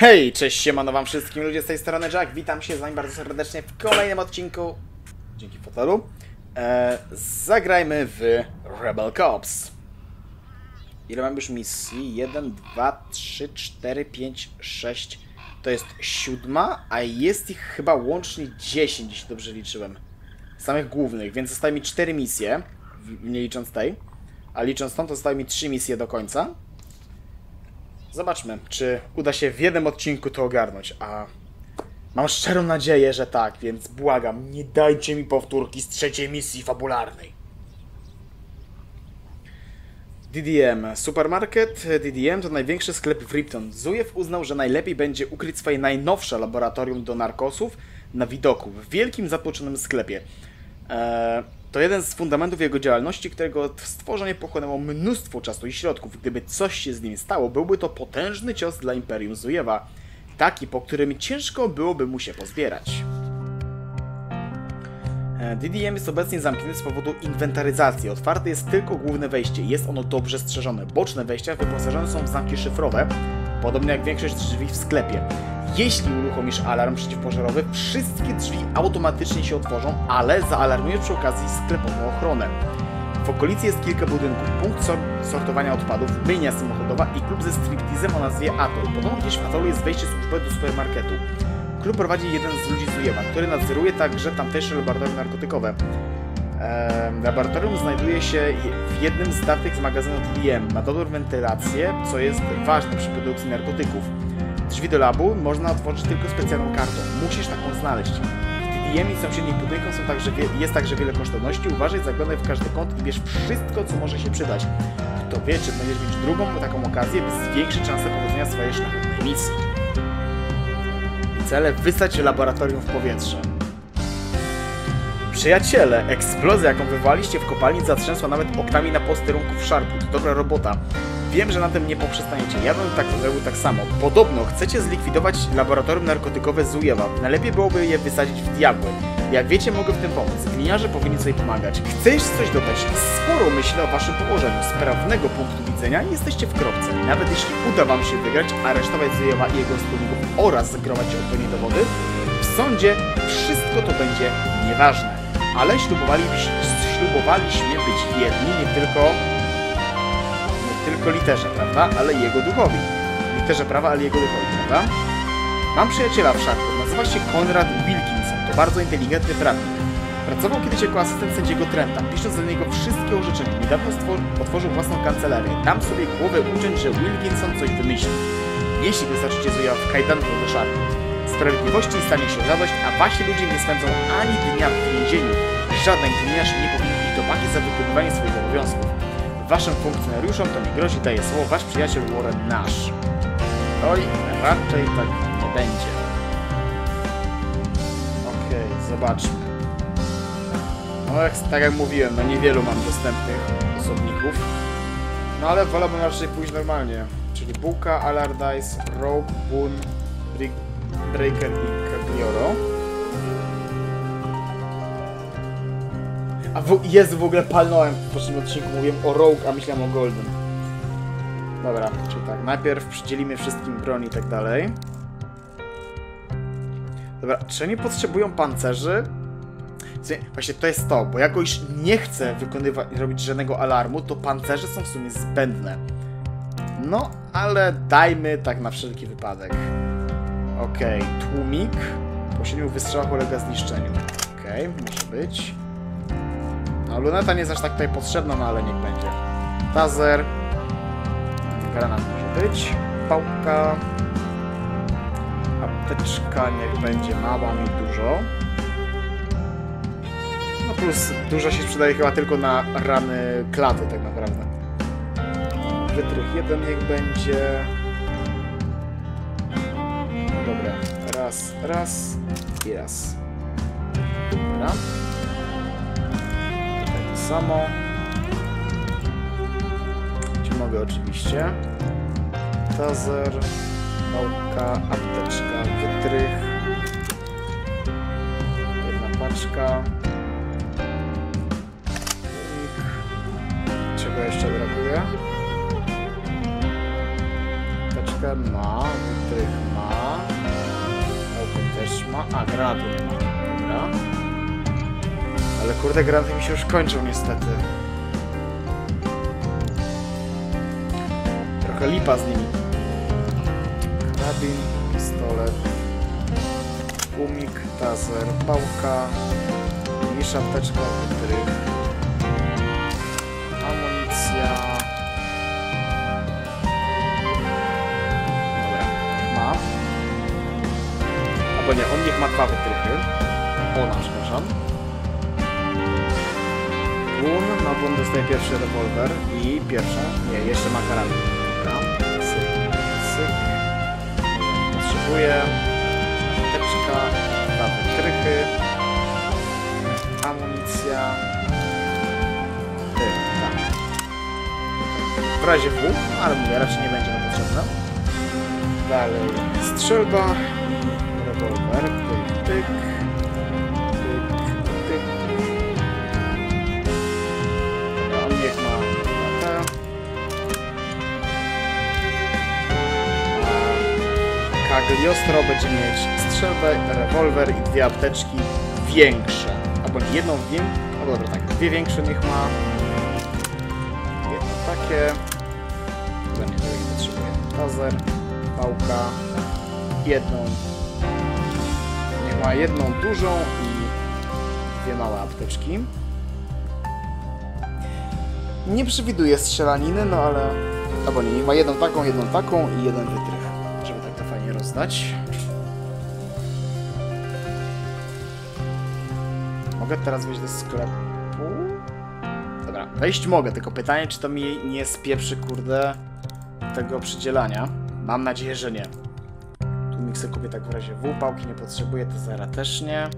Hej, cześć, siemano wam wszystkim ludzie z tej strony Jack, witam się z wami bardzo serdecznie w kolejnym odcinku, dzięki fotelu, e, zagrajmy w Rebel Cops. Ile mam już misji? 1, 2, 3, 4, 5, 6, to jest siódma, a jest ich chyba łącznie 10, jeśli dobrze liczyłem, samych głównych, więc zostały mi 4 misje, nie licząc tej, a licząc tą, to zostały mi 3 misje do końca. Zobaczmy, czy uda się w jednym odcinku to ogarnąć, a mam szczerą nadzieję, że tak, więc błagam, nie dajcie mi powtórki z trzeciej misji fabularnej. DDM. Supermarket DDM to największy sklep w Ripton. Zujew uznał, że najlepiej będzie ukryć swoje najnowsze laboratorium do narkosów na widoku, w wielkim zatłoczonym sklepie. Eee, to jeden z fundamentów jego działalności, którego stworzenie pochłonęło mnóstwo czasu i środków. Gdyby coś się z nim stało, byłby to potężny cios dla Imperium Zujewa. Taki, po którym ciężko byłoby mu się pozbierać. E, DDM jest obecnie zamknięty z powodu inwentaryzacji. Otwarte jest tylko główne wejście. Jest ono dobrze strzeżone. Boczne wejścia wyposażone są w zamki szyfrowe, podobnie jak większość drzwi w sklepie. Jeśli uruchomisz alarm przeciwpożarowy, wszystkie drzwi automatycznie się otworzą, ale zaalarmujesz przy okazji sklepową ochronę. W okolicy jest kilka budynków, punkt sor sortowania odpadów, myjnia samochodowa i klub ze striptizem o nazwie Atol. Podobno gdzieś w Atolu jest wejście służbowe do supermarketu. Klub prowadzi jeden z ludzi z Ujewa, który nadzoruje także tamtejsze laboratorium narkotykowe. Laboratorium znajduje się w jednym z dawnych z magazynu TDM. Ma dobrą wentylację, co jest ważne przy produkcji narkotyków. Drzwi do labu można otworzyć tylko specjalną kartą. Musisz taką znaleźć. W TDM i sąsiednich budynkach są także jest także wiele kosztowności. Uważaj, zaglądaj w każdy kąt i bierz wszystko, co może się przydać. Kto wie, czy będziesz mieć drugą taką okazję, by zwiększyć szanse powodzenia swojej szlachetnej misji. Cele wysać laboratorium w powietrze. Przyjaciele, eksplozja jaką wywołaliście w kopalni zatrzęsła nawet oknami na posterunku w Sharpwood. Dobra robota. Wiem, że na tym nie poprzestaniecie. Ja bym tak zrobił tak samo. Podobno chcecie zlikwidować laboratorium narkotykowe z Ujewa. Najlepiej byłoby je wysadzić w diabły. Jak wiecie, mogę w tym pomóc. Gliniarze powinni sobie pomagać. Chcę jeszcze coś dodać. Sporo myślę o waszym położeniu. Z prawnego punktu widzenia jesteście w kropce. Nawet jeśli uda wam się wygrać, aresztować Zujewa i jego wspólników oraz zgromadzić odpowiednie dowody, w sądzie wszystko to będzie nieważne. Ale ślubowaliśmy, ślubowaliśmy być wierni nie tylko nie tylko literze, prawda? Ale jego duchowi. Literze prawa, ale jego duchowi, prawda? Mam przyjaciela w Sharpwood, nazywa się Konrad Wilkinson. To bardzo inteligentny prawnik. Pracował kiedyś jako asystent sędziego Trenta, pisząc dla niego wszystkie orzeczenia. Niedawno otworzył własną kancelarię. Dam sobie głowę uciąć, że Wilkinson coś wymyśli. Jeśli wystarczycie Zoja w kajdanku do Sharpwood. Sprawiedliwości stanie się radość, a wasi ludzie nie spędzą ani dnia w więzieniu. Żaden gliniarz nie powinien iść do paki za wykonywanie swoich obowiązków. Waszym funkcjonariuszom to nie grozi, daje słowo wasz przyjaciel Warren Nash. Oj, raczej tak nie będzie. Okej, zobaczmy. No jak, tak jak mówiłem, no niewielu mam dostępnych osobników. No ale wolałbym raczej pójść normalnie. Czyli Buka, Allardyce, Rogue, Boon, Breaker i Caglioro. A w, jest w ogóle palnąłem w poprzednim odcinku, mówiłem o Rogue, a myślałem o Golden. Dobra, czyli tak, najpierw przydzielimy wszystkim broń i tak dalej. Dobra, czy oni potrzebują pancerzy? Właśnie to jest to, bo jak go już nie chcę wykonywać, robić żadnego alarmu, to pancerze są w sumie zbędne. No, ale dajmy tak na wszelki wypadek. Okej, tłumik. Po siedmiu wystrzałach ulega zniszczeniu. Okej, może być. No, luneta nie jest aż tak tutaj potrzebna, no ale niech będzie. Tazer. Granat może być. Pałka. Apteczka niech będzie mała i dużo. No plus dużo się sprzedaje chyba tylko na rany klaty tak naprawdę. Wytrych jeden niech będzie. Raz, raz i raz. Dobra. Tutaj to samo. Gdzie mogę oczywiście. Tazer, pałka, apteczka, wytrych. Jedna paczka. Czego jeszcze brakuje? Apteczkę ma, wytrych ma. ma? A, granatu nie ma. Dobra. Ale kurde, granaty mi się już kończą niestety. Trochę lipa z nimi. Karabin, pistolet, umik, taser, pałka, mniejsza apteczka, wytrych, ma dwa wytrychy. Ona, przepraszam. Gun, no Gun dostaje pierwszy rewolwer i pierwsza. Nie, jeszcze ma karabin. Dobra, syk, syk. Potrzebuję apteczka, dwa wytrychy, amunicja. Ty, tak. W razie W, ale mówię, raczej nie będzie nam potrzebna. Dalej strzelba rewolwer. Tyk, tyk. Dobra, on niech ma te. A Cagliostro będzie mieć strzelbę, rewolwer i dwie apteczki większe. Albo jedną większą. Albo dobra, tak. Dwie większe niech ma. Jedno takie. Nie, tego nie potrzebuję. Tazer, pałka. Jedną. Ma jedną dużą i dwie małe apteczki. Nie przewiduję strzelaniny, no ale... Albo nie, ma jedną taką, jedną taką i jeden wytrych, żeby tak to fajnie rozdać. Mogę teraz wejść do sklepu? Dobra, wejść mogę, tylko pytanie, czy to mi nie spieprzy, kurde, tego przydzielania. Mam nadzieję, że nie. Tak w razie W, pałki nie potrzebuję, to zera też nie.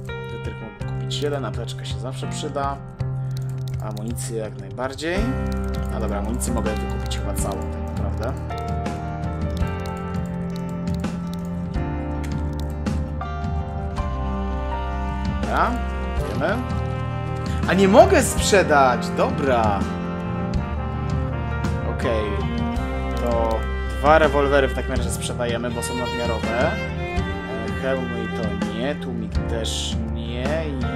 Mogę kupić jeden, apteczka się zawsze przyda. Amunicję jak najbardziej. A dobra, amunicję mogę wykupić chyba całą, tak naprawdę. Dobra, wiemy. A nie mogę sprzedać! Dobra. Okej. To dwa rewolwery w takim razie sprzedajemy, bo są nadmiarowe. Hełmy to nie, tłumik też nie.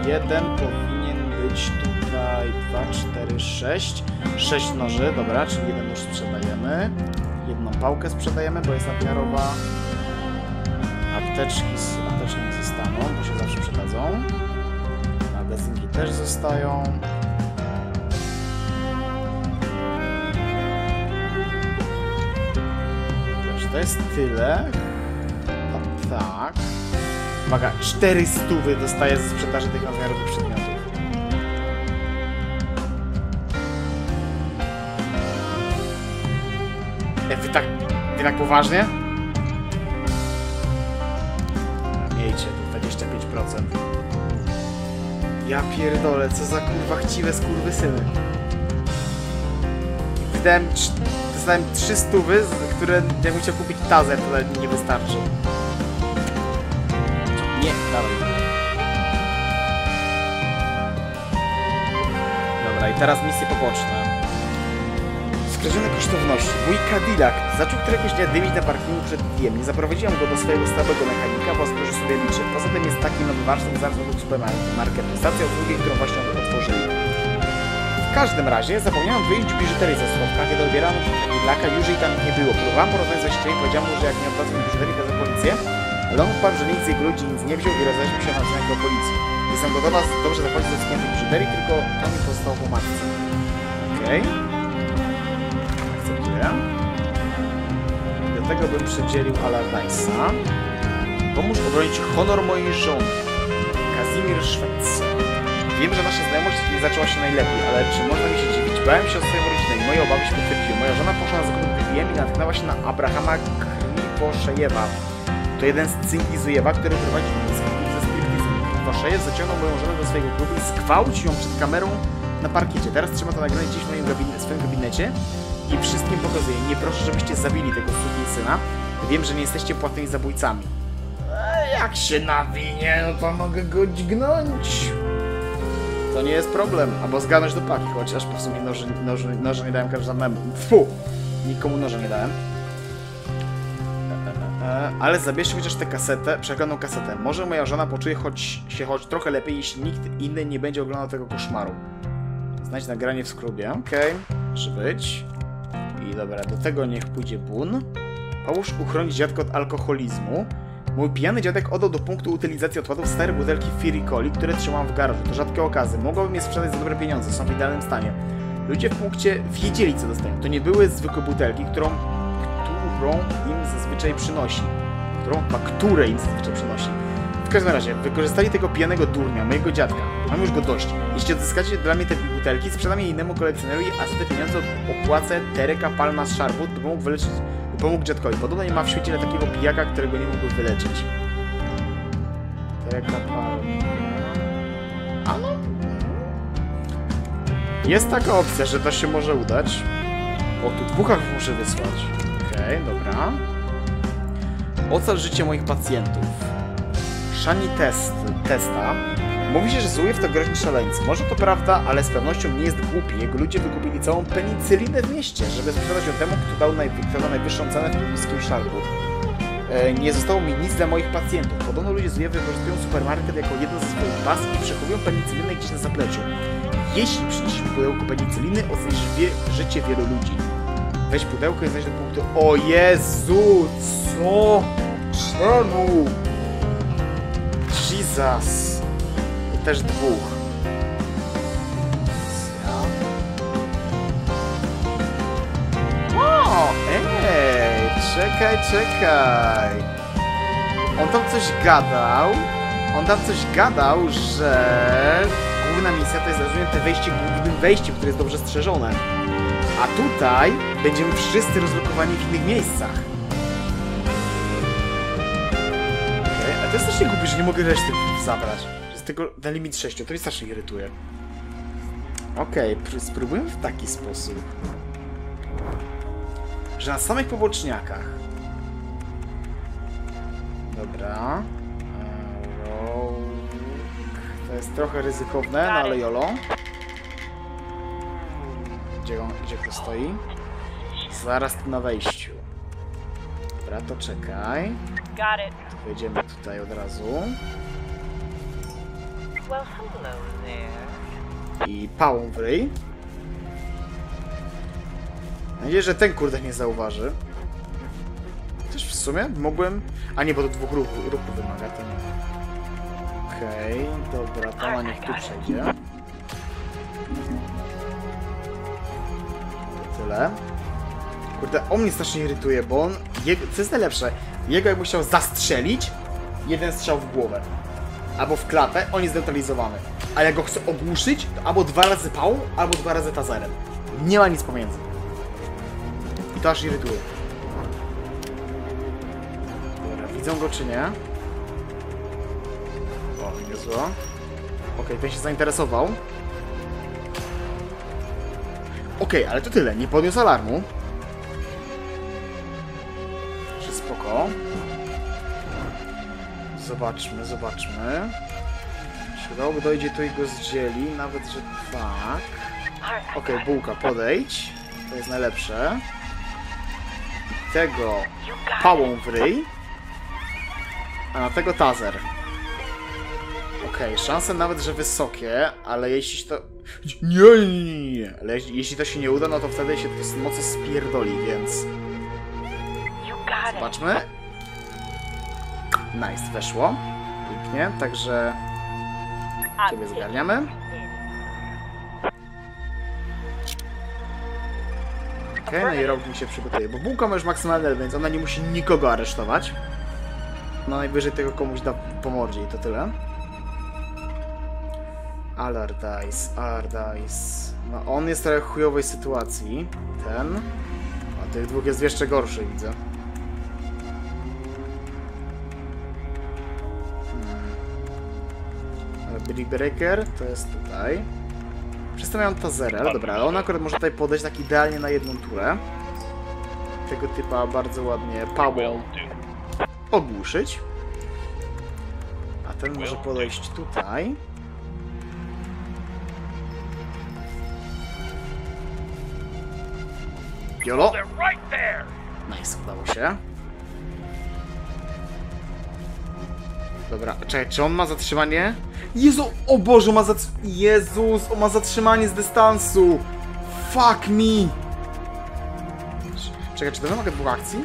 Jeden powinien być tutaj 2, 4, 6. 6 noży, dobra, czyli jeden nóż sprzedajemy. Jedną pałkę sprzedajemy, bo jest nadmiarowa. Apteczki, z- apteczki nie zostaną, bo się zawsze przydadzą. Magazynki też zostają. Dobrze, to jest tyle. Uwaga, 400 dostaję ze sprzedaży tych nadmiarowych przedmiotów. E, wy tak, wy tak poważnie? Miejcie, to 25%. Ja pierdolę, co za kurwa chciwe skurwysyny. Wydałem, dostałem 3 stówy, które jakbym chciał kupić tazer, to nie wystarczy. Dawaj. Dobra, i teraz misje poboczne. Skradzione kosztowności. Mój Cadillac zaczął któregoś dnia dymić na parkingu przed diem. Nie zaprowadziłem go do swojego stałego mechanika, bo skoro sobie liczy. Poza tym jest taki nowy warsztat zaraz obok supermarketu. Stacja usługi, którą właśnie otworzyli. W każdym razie zapomniałem wyjść biżuterię ze schowka, kiedy odbierano Cadillaca, już jej tam nie było. Próbowałem porozmawiać z właścicielem, powiedziałem mu, że jak nie mi biżuterii, wezmę policję. Ale on uparł, że nikt z jego ludzi nic nie wziął i rozeszł się na do policji. Jestem gotowa dobrze zapłacić za skiniętej biżuterii, tylko to mi pozostało po matce. Okej. Akceptuję. Do tego bym przydzielił Alardaisa. Pomóż obronić honor mojej żony. Kazimir Szwec. Wiem, że nasza znajomość nie zaczęła się najlepiej, ale czy można mi się dziwić? Bałem się o swoją rodzinę i moje obawy się potwierdziły. Moja żona poszła na zakupy i natknęła się na Abrahama Kriposzejewa. To jeden z cynki Zujewa, który prowadzi klub ze striptizem. Kriposzejew zaciągnął moją żonę do swojego klubu i zgwałcił ją przed kamerą na parkiecie. Teraz trzeba to nagrać gdzieś w moim gabinet, swoim gabinecie i wszystkim pokazuję. Nie proszę, żebyście zabili tego syna. Wiem, że nie jesteście płatnymi zabójcami. E, jak się nawinie, no to mogę go dźgnąć. To nie jest problem. Albo zgarnąć do paki, chociaż po sumie noży, noży, noży nie dałem każdemu. Fu! Nikomu noża nie dałem. Ale zabierzcie chociaż tę kasetę, przegraną kasetę. Może moja żona poczuje choć, się choć trochę lepiej, jeśli nikt inny nie będzie oglądał tego koszmaru. Znajdź nagranie w skrubie. Okej, może być. I dobra, do tego niech pójdzie bun. Pomóż uchronić dziadka od alkoholizmu. Mój pijany dziadek oddał do punktu utylizacji odpadów stare butelki Fury Coli, które trzymam w garażu. To rzadkie okazy. Mogłabym je sprzedać za dobre pieniądze. Są w idealnym stanie. Ludzie w punkcie wiedzieli, co dostają. To nie były zwykłe butelki, którą, którą im zazwyczaj przynosi. Którą, które zazwyczaj przynosi. W każdym razie, wykorzystali tego pijanego durnia, mojego dziadka. Mam już go dość. Jeśli odzyskacie dla mnie te butelki, sprzedam je innemu kolekcjonerowi, a za te pieniądze opłacę Tereka Palma z Sharpwood, by pomógł wyleczyć by pomógł dziadkowi. Podobno nie ma w świecie na takiego pijaka, którego nie mógłby wyleczyć. Tereka Palma... A no... Jest taka opcja, że to się może udać. O, tu dwóch muszę wysłać. Okej, dobra. Ocal życie moich pacjentów. Shani Test, Testa. Mówi się, że Zujew to groźni szaleńcy. Może to prawda, ale z pewnością nie jest głupi. Jego ludzie wykupili całą penicylinę w mieście, żeby sprzedać ją temu, kto dał, naj, najwyższą cenę w pobliskim szarku. E, nie zostało mi nic dla moich pacjentów. Podobno ludzie Zujew wykorzystują supermarket jako jedno ze swoich baz i przechowują penicyllinę gdzieś na zapleczu. Jeśli przyniesiesz pudełko penicyliny, ocenisz wie, życie wielu ludzi. Weź pudełko i znajdź do punktu. O Jezu, co? Czemu? Jesus. Też dwóch. O, ej, czekaj, czekaj. On tam coś gadał. On tam coś gadał, że główna misja to jest rozumiem wejście głównym wejściem, które jest dobrze strzeżone. A tutaj będziemy wszyscy rozlokowani w innych miejscach. Okej, a to jest strasznie głupie, że nie mogę reszty zabrać. Z tego na limit 6, to mnie strasznie irytuje. Okej, okay, spróbujmy w taki sposób. Że na samych poboczniakach. Dobra. Eee. To jest trochę ryzykowne, no ale jolo. Gdzie, on, gdzie to stoi? Zaraz tu na wejściu. Dobra, to czekaj. Wejdziemy tutaj od razu. I pałą w ryj. Mam nadzieję, że ten kurde nie zauważy. Też w sumie mogłem... A nie, bo to dwóch ruchów, ruchów wymaga, to nie. Okej, okay, dobra, to na niech tu przejdzie. Tyle. Kurde, on mnie strasznie irytuje, bo on... Jego, co jest najlepsze? Jego jakby chciał zastrzelić, jeden strzał w głowę. Albo w klatę, on jest neutralizowany. A jak go chce ogłuszyć, to albo dwa razy pałą, albo dwa razy tazerem. Nie ma nic pomiędzy. I to aż irytuje. Dobra, widzą go czy nie? O, niezło. Okej, okay, ten się zainteresował. Okej, okay, ale to tyle. Nie podniósł alarmu. Zobaczmy, zobaczmy. Czy dałoby dojdzie tu i go zdzieli? Nawet, że tak. Okej, okay, bułka, podejdź. To jest najlepsze. Tego pałą w ryj. A na tego tazer. Okej, okay, szanse nawet, że wysokie, ale jeśli to... Nie, nie, nie, nie. Ale jeśli to się nie uda, no to wtedy się to mocno spierdoli, więc... Zobaczmy. Nice, weszło. Pięknie, także... Ciebie zgarniamy. Okej, okay, no i Rogue mi się przygotuje, bo bułka ma już maksymalny, więc ona nie musi nikogo aresztować. No najwyżej tego komuś da po mordzie i to tyle. Allardyce, Allardyce. No on jest trochę w chujowej sytuacji. Ten. A tych dwóch jest jeszcze gorszy, widzę. Hmm. Breaker to jest tutaj. Mają tazerel, dobra, ale on akurat może tutaj podejść tak idealnie na jedną turę. Tego typa bardzo ładnie pałą ogłuszyć. A ten może podejść tutaj. Jolo. Nice, udało się. Dobra, czekaj, czy on ma zatrzymanie? Jezu, o Boże, ma zatr... Jezus, on ma zatrzymanie z dystansu! Fuck me! Czekaj, czy to wymaga dwóch akcji?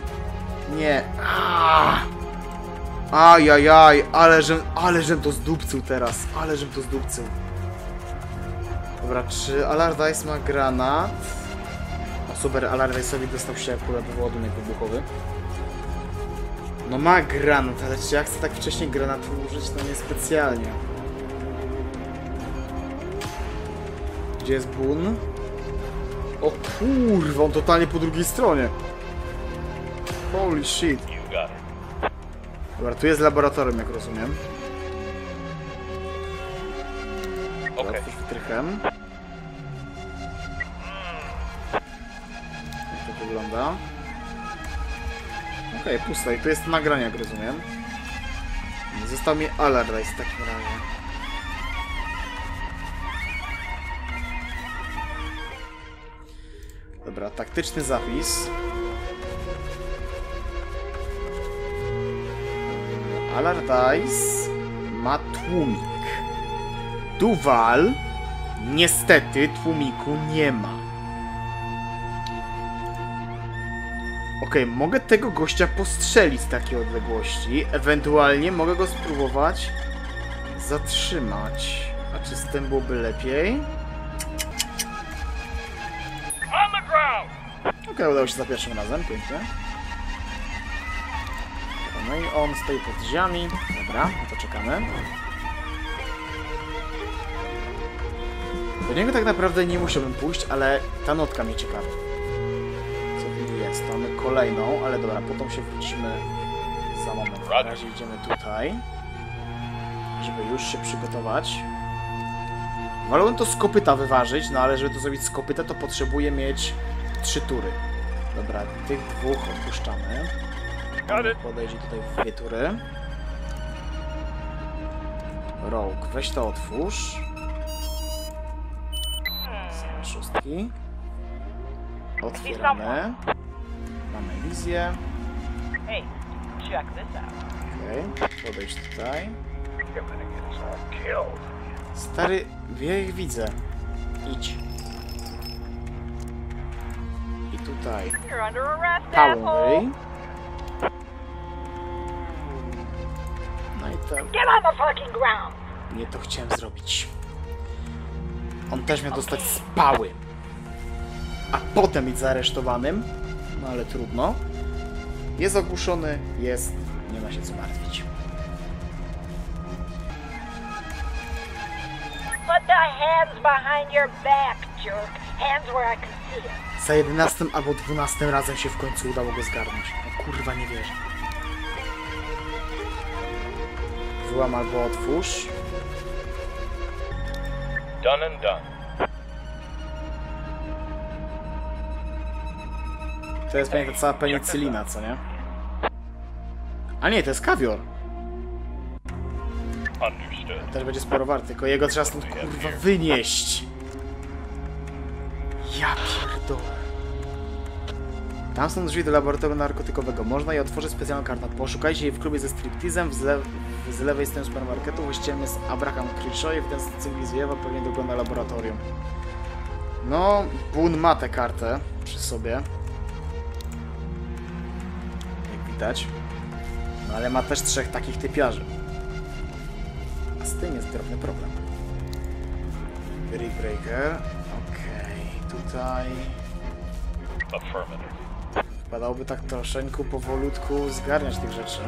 Nie. Aaaa! Ajajaj, ale żem, ale żem to zdupcył teraz, ale żem to zdupcył. Dobra, czy Alardice ma granat? O super, Alardice'owi dostał się akurat ładunek wybuchowy. No ma granat, ale czy ja chcę tak wcześniej granatu użyć? No niespecjalnie. Gdzie jest Boon? O kurwa, on totalnie po drugiej stronie. Holy shit. Dobra, tu jest laboratorium, jak rozumiem. Okay. Otwórz wytrychem. Jak to wygląda? Okej, pusta. I tu jest nagranie, jak rozumiem. Został mi Alardice w takim razie. Dobra, taktyczny zapis. Alardice ma tłumik. Duval niestety tłumiku nie ma. Okej, mogę tego gościa postrzelić z takiej odległości. Ewentualnie mogę go spróbować zatrzymać. A czy z tym byłoby lepiej? Okej, udało się za pierwszym razem, pięknie. No i on stoi pod drzwiami. Dobra, no to czekamy. Do niego tak naprawdę nie musiałbym pójść, ale ta notka mnie ciekawi. Kolejną, ale dobra, potem się wrócimy za moment. Na razie idziemy tutaj, żeby już się przygotować. Wolałbym to z kopyta wyważyć, no ale żeby to zrobić z kopyta, to potrzebuję mieć trzy tury. Dobra, tych dwóch odpuszczamy. Podejdzie tutaj w dwie tury. Rogue, weź to otwórz. Same szóstki. Otwieramy. Wizję. Hey, check this out. Okej, podejdź tutaj. You're gonna get us all killed. Stary, wie ich widzę. Idź. I tutaj. You're under arrest, Power. asshole. No i to... Get on the fucking ground. Nie to chciałem zrobić. On też miał dostać spały. A potem być zaaresztowanym. No ale trudno. Jest ogłuszony, jest. Nie ma się co martwić. Za jedenastym albo dwunastym razem się w końcu udało go zgarnąć. No kurwa nie wierzę. Wyłam albo otwórz. Done and done. To jest pewnie ta cała penicylina, co nie? A nie, to jest kawior. Też będzie sporo wart, tylko jego trzeba stąd kurwa wynieść. Ja pierdolę. Tam są drzwi do laboratorium narkotykowego. Można je otworzyć specjalną kartą. Poszukajcie jej w klubie ze striptizem le z lewej strony supermarketu. Właścicielem jest Abraham Crenshaw w ten cywilizujowo pewnie dogląda laboratorium. No, Boone ma tę kartę przy sobie. Widać. No ale ma też trzech takich typiarzy. A z tym jest drobny problem. Brick Breaker. Okej, tutaj... Affirmative. Wypadałoby tak troszeczkę powolutku zgarniać tych rzeczy.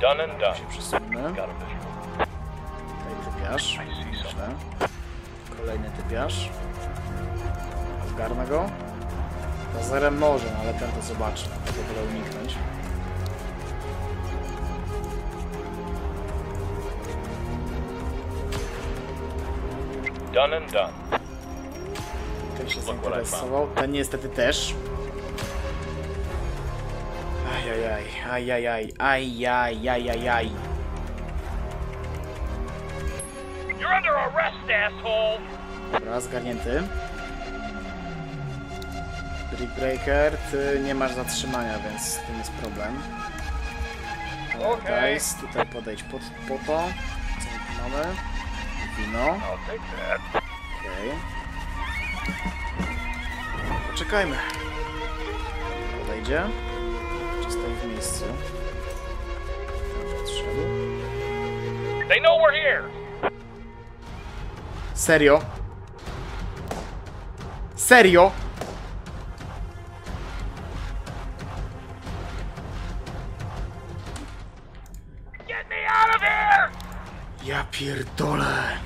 Done and done. Się przesunę. Tutaj typiarz. Something. Kolejny typiarz. Zgarnę go. Lazerem może, ale ten to zobaczy. Tego wolę uniknąć. Done and done. Ten się zainteresował. Ten niestety też. Ajajaj, ajajaj, ajajajajaj. You're under arrest, asshole! Dobra, zgarnięty. Breaker, ty nie masz zatrzymania, więc z tym jest problem. Guys, tutaj podejdź pod, po to. Co tu mamy? Wino. Okej. Poczekajmy. Podejdzie. Czy stoi w miejscu? Odszedł. They know we're here. Serio? Serio? Pierdolę.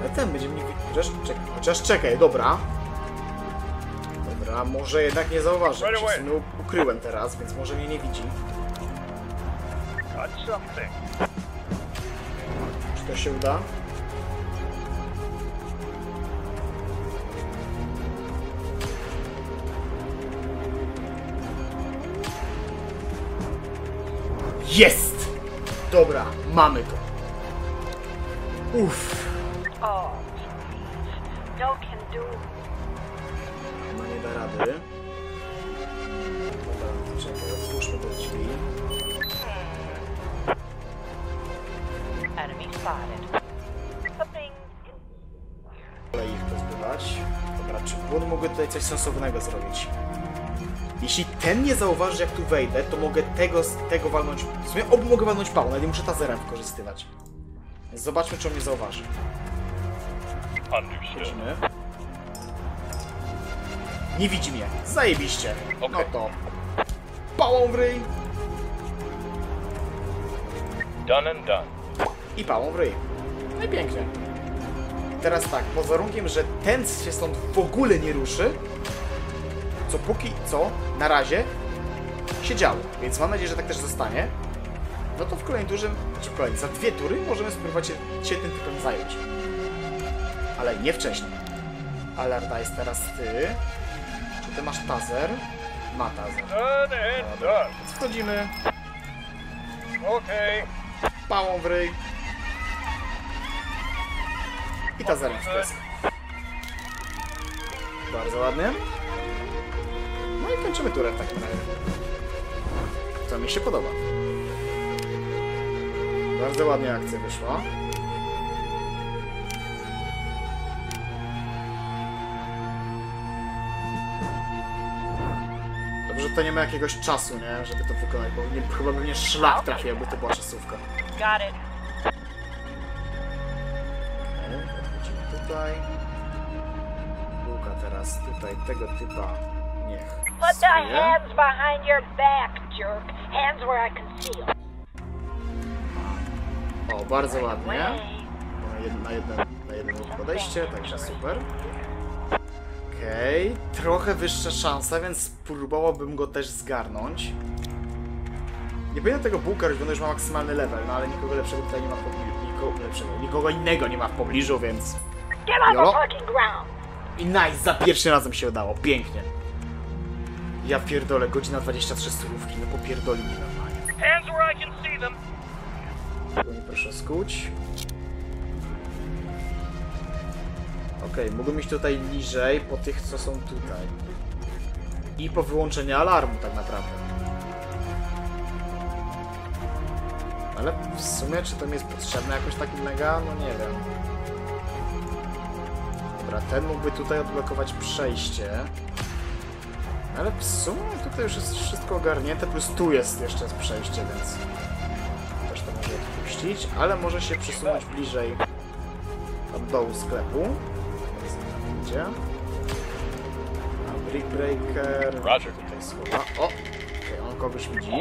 Ale ten będzie mnie... Chociaż, czekaj, chociaż czekaj, dobra. Dobra, może jednak nie zauważy. Right Się ukryłem teraz, więc może mnie nie widzi. Czy to się uda? Jest! Dobra, mamy to. Uff. No nie da rady. Dobra, czekaj, otwórzmy te drzwi. Enemy spotted. Something. Wolę ich pozbywać. Dobra, czy błąd mogę tutaj coś sensownego zrobić? Jeśli ten nie zauważy, jak tu wejdę, to mogę tego, tego walnąć... W sumie obu mogę walnąć pałą, nawet nie muszę tazerem wykorzystywać. Więc zobaczmy, czy on mnie zauważy. Widzimy. Nie widzi mnie. Zajebiście. No Okej. to... Pałą w ryj Done and done. i pałą w ryj. No i pięknie. Teraz tak, pod warunkiem, że ten się stąd w ogóle nie ruszy, co póki co, na razie, się działo. Więc mam nadzieję, że tak też zostanie. No to w kolejnym turze, czy w kolejnym, za dwie tury możemy spróbować się, tym typem zająć. Ale nie wcześniej. Jest teraz ty. Czy ty masz tazer? Ma tazer. Więc wchodzimy, Okay. pałą w ryj. I tazerem w pysk. Bardzo ładnie. No i kończymy turę w takim razie. Co mi się podoba. Bardzo ładnie akcja wyszła. Dobrze, że to nie ma jakiegoś czasu, nie? Żeby to wykonać, bo nie, chyba by mnie szlak trafił, jakby to była czasówka. Got it. Podchodzimy tutaj. Bułka teraz tutaj tego typa Put the hands behind your back, jerk. Hands where I can see 'em. O, bardzo ładnie. Na jedno, na jedno, na jedno podejście, także super. Okej, trochę wyższa szansa, więc spróbowałbym go też zgarnąć. Nie będę tego bułka robić, bo już ma maksymalny level, no ale nikogo lepszego tutaj nie ma w pobliżu. Nikogo, lepszego, nikogo innego nie ma w pobliżu, więc... Ground. I nice, za pierwszym razem się udało, pięknie. Ja pierdolę, godzina 23 surówki, no popierdoli mi normalnie. Hands where I can see them. Tego nie proszę skuć. Okej, mógłbym iść tutaj niżej, po tych, co są tutaj. I po wyłączeniu alarmu, tak naprawdę. Ale w sumie, czy to mi jest potrzebne jakoś tak mega? No nie wiem. Dobra, ten mógłby tutaj odblokować przejście. Ale w sumie tutaj już jest wszystko ogarnięte, plus tu jest jeszcze przejście, więc też to może odpuścić, ale może się przesunąć bliżej od dołu sklepu. Więc tam idzie. A Brick Breaker Roger. tutaj schowa. O! Okej, on kogoś widzi.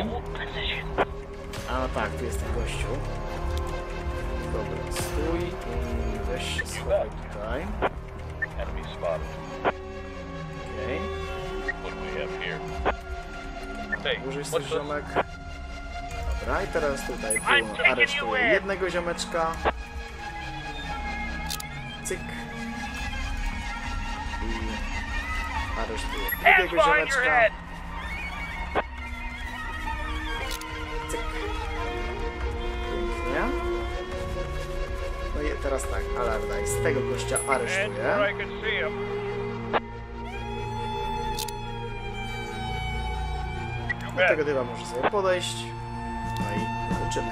A no tak, tu jest ten gościu. Dobra, stój i weź się schowaj tutaj. Enemy spotted. Sobie this? ziomek. Dobra, i teraz tutaj tu aresztuję jednego ziomeczka. Cyk. I aresztuję drugiego ziomeczka. Cyk. Pięknie. No i teraz tak, Allardyce tego gościa Hands Do tego typa może sobie podejść. No i kończymy.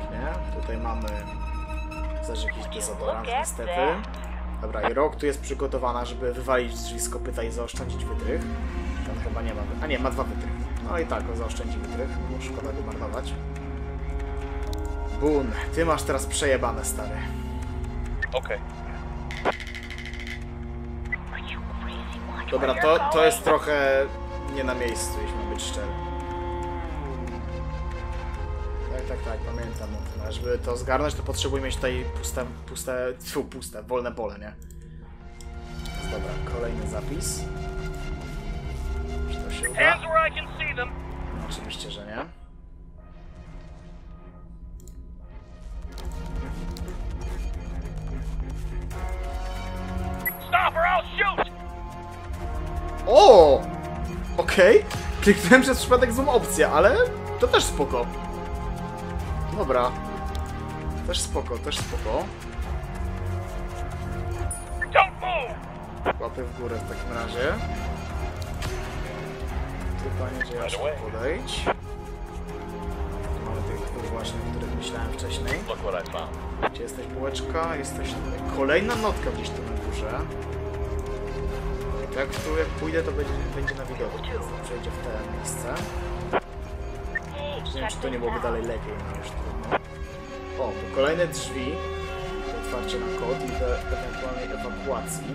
Pięknie. Tutaj mamy też jakiś dezodorant niestety. Dobra, i rok tu jest przygotowana, żeby wywalić drzwi z kopyta i zaoszczędzić wytrych. Tam chyba nie ma. A nie, ma dwa wytrychy. No i tak, zaoszczędzi wytrych, bo szkoda go marnować. Bun, ty masz teraz przejebane, stary. Okay. Dobra, to, to jest trochę nie na miejscu, jeśli mam być szczery. Tak, tak, tak, pamiętam o tym. Ale żeby to zgarnąć, to potrzebuję mieć tutaj puste, puste, tfu, puste, wolne pole, nie? Więc dobra, kolejny zapis. Czy to się uda? Them. Oczywiście, że nie. Or I'll shoot. O! Okej. Kliknąłem przez przypadek zoom opcję, ale to też spoko. Dobra. Też spoko, też spoko. Łapy w górę w takim razie. Ty panie, że ja away. podejdź. Mamy tych dwóch właśnie, o których myślałem wcześniej. Gdzie jesteś bułeczka? Jesteś tutaj. Kolejna notka gdzieś tu na górze. Jak tu jak pójdę to będzie, będzie na widoku, więc przejdzie w te miejsce. Nie wiem czy to nie byłoby dalej lepiej, no już trudno. O, tu kolejne drzwi. Do otwarcia na kod i do ewentualnej ewakuacji.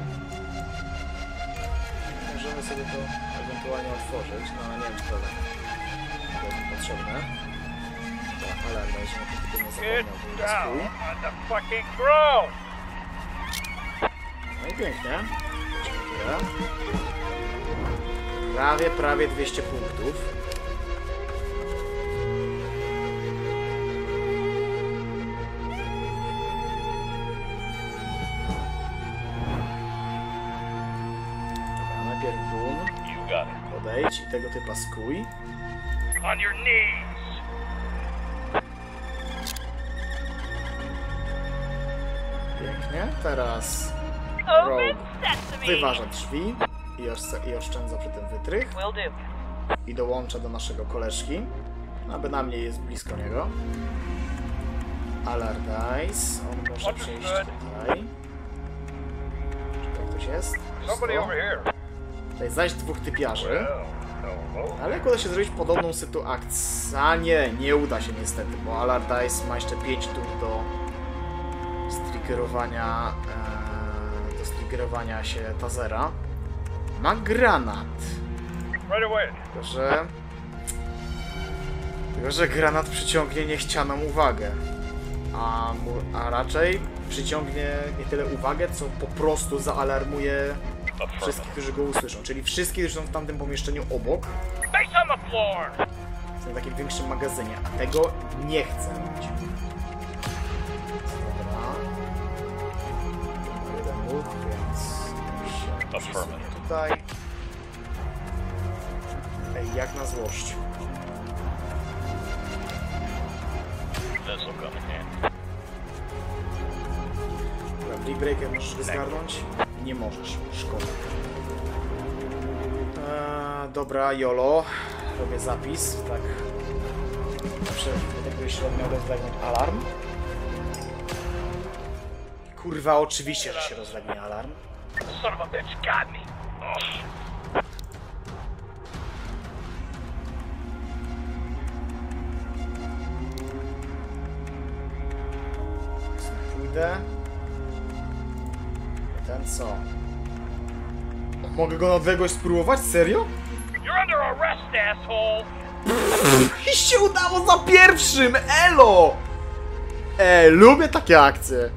Możemy sobie to ewentualnie otworzyć, no ale nie wiem czy to będzie potrzebne. Ale na to nie zapomniał. No i pięknie. Dziękuję. Prawie, prawie 200 punktów. Dobra, podejdź i tego typa skuj. On your knees. Pięknie. Teraz Open Rogue sesame. wyważa drzwi i, i oszczędza przy tym wytrych. I dołącza do naszego koleżki. No, bynajmniej jest blisko niego. Allardyce. On może przejść tutaj. To ktoś jest? Tutaj zaś dwóch typiarzy. Hello. Ale jak uda się zrobić podobną sytuację? A nie, nie uda się niestety, bo Allardyce ma jeszcze 5 tur do striggerowania, striggerowania się Tazera. Ma granat. Tylko, że... Tylko, że granat przyciągnie niechcianą uwagę. A, a raczej przyciągnie nie tyle uwagę, co po prostu zaalarmuje wszystkich, którzy go usłyszą. Czyli wszystkich, którzy są w tamtym pomieszczeniu obok, Face on the floor. w takim większym magazynie. A tego nie chcę robić. Tutaj. Ej, jak na złość. Dobra, Breaker możesz wyzgarnąć? Nie możesz, szkoda. Eee, dobra, YOLO. Robię zapis, tak. Zawsze jakbyś miał rozlegnąć alarm. Kurwa, oczywiście, że się rozlegnie alarm. Son of a bitch got me. Pójdę. Ten co? Mogę go na odległość spróbować? Serio? You're under arrest, asshole. I się udało za pierwszym! Elo! E, lubię takie akcje.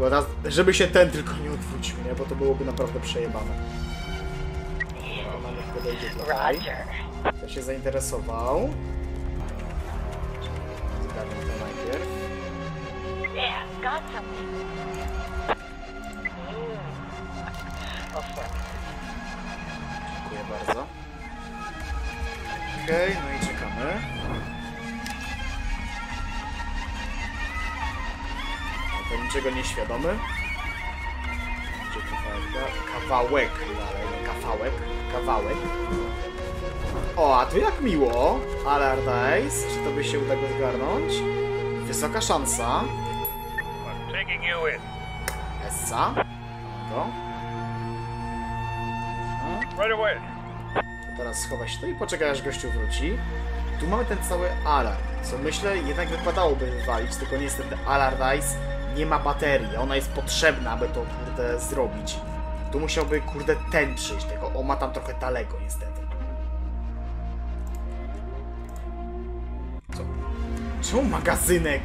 Teraz, żeby się ten tylko nie odwrócił, nie? Bo to byłoby naprawdę przejebane. Podejdzie tutaj. Kto się zainteresował? Zgarnę to najpierw. Mm, me. Dziękuję bardzo. Okej, no i czekamy. To niczego nieświadomy. Gdzie kawałek? Kawałek dalej, nie kawałek. Kawałek. O, a tu jak miło. Alardise. Czy to by się uda go zgarnąć? Wysoka szansa. Essa. Go. Away. To teraz schowaj się tu i poczekaj aż gościu wróci. Tu mamy ten cały alarm, co myślę jednak wypadałoby wywalić, tylko niestety Alardice nie ma baterii, ona jest potrzebna, aby to kurde zrobić. Tu musiałby kurde ten przyjść, tylko on ma tam trochę daleko niestety. Co? Czemu magazynek?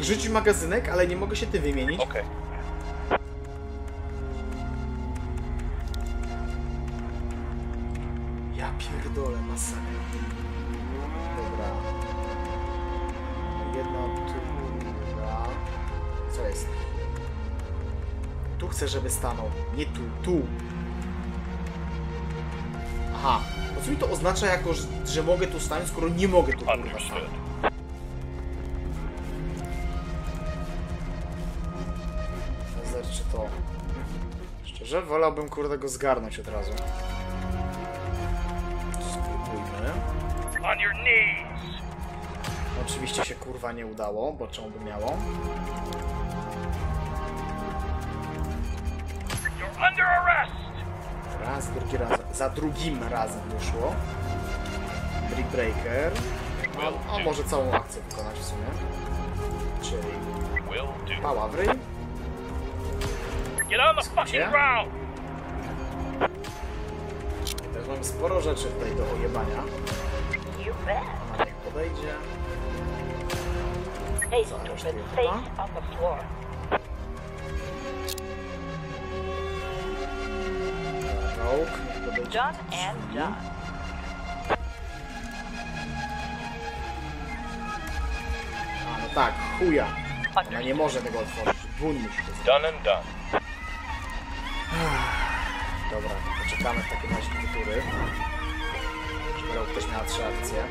Rzucił magazynek, ale nie mogę się ty wymienić. Okay. Ja pierdolę masakra. Jedna tura. Co jest? Tu chcę, żeby stanął. Nie tu, tu. Aha. To co mi to oznacza jako, że, że mogę tu stanąć, skoro nie mogę tu kurwa stanąć? Znaczy to... Szczerze, wolałbym kurde go zgarnąć od razu. Spróbujmy. On your knees. Oczywiście się kurwa nie udało, bo czemu by miało? Raz, drugi raz. Za drugim razem wyszło. Brick Breaker. A może całą akcję wykonać w sumie. Czyli Will do. Paławry. Get on the fucking ground. Też mamy sporo rzeczy tutaj do ojebania. You bet. Na niech podejdzie. The floor. Rogue. niech podejdzie. Done and done. A no tak, chuja. Ona nie może tego otworzyć. Bun musi to zrobić. Done and done. Dobra, poczekamy w takim razie do tury. Żeby Rogue też miała trzy akcje.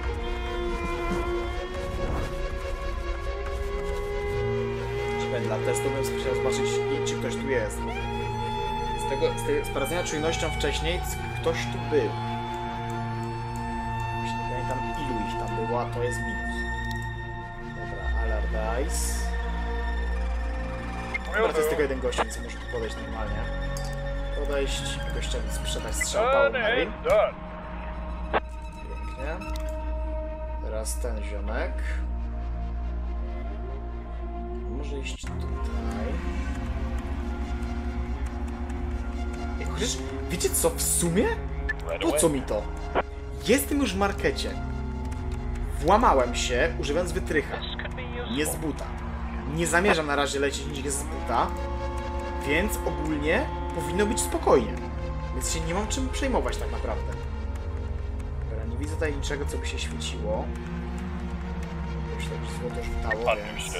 Dla testu bym chciał zobaczyć, czy ktoś tu jest. Z tego, z tej sprawdzenia czujnością wcześniej, ktoś tu był. Już nie pamiętam ilu ich tam było, a to jest minus. Dobra, Alardice. Dobra, to jest tylko jeden gość, więc może tu podejść normalnie. Podejść, gościowi sprzedać strzał Mary. Pięknie. Teraz ten ziomek. Może iść tutaj. Ej, chociaż, wiecie co, w sumie? Po co mi to? Jestem już w markecie. Włamałem się, używając wytrycha. Nie z buta. Nie zamierzam na razie lecieć nigdzie z buta, więc ogólnie powinno być spokojnie. Więc się nie mam czym przejmować tak naprawdę. Dobra, nie widzę tutaj niczego, co by się świeciło. To już złoto rzucało, więc.